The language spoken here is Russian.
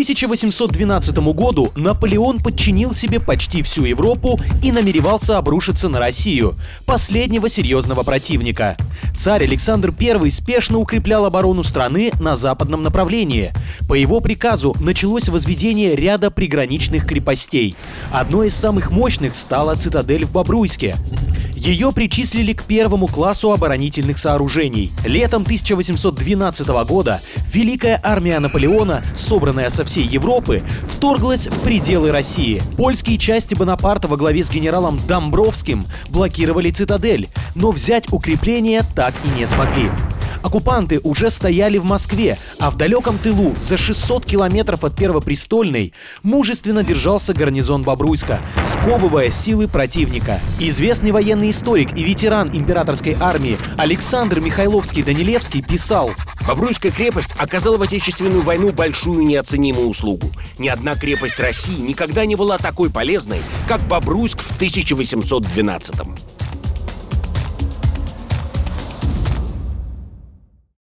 1812 году Наполеон подчинил себе почти всю Европу и намеревался обрушиться на Россию, последнего серьезного противника. Царь Александр I спешно укреплял оборону страны на западном направлении. По его приказу началось возведение ряда приграничных крепостей. Одной из самых мощных стала цитадель в Бобруйске. Ее причислили к первому классу оборонительных сооружений. Летом 1812 года Великая армия Наполеона, собранная со всей Европы, вторглась в пределы России. Польские части Бонапарта во главе с генералом Домбровским блокировали цитадель, но взять укрепления так и не смогли. Оккупанты уже стояли в Москве, а в далеком тылу, за 600 километров от Первопрестольной, мужественно держался гарнизон Бобруйска, сковывая силы противника. Известный военный историк и ветеран императорской армии Александр Михайловский-Данилевский писал Бобруйская крепость оказала в Отечественную войну большую неоценимую услугу. Ни одна крепость России никогда не была такой полезной, как Бобруйск в 1812 -м.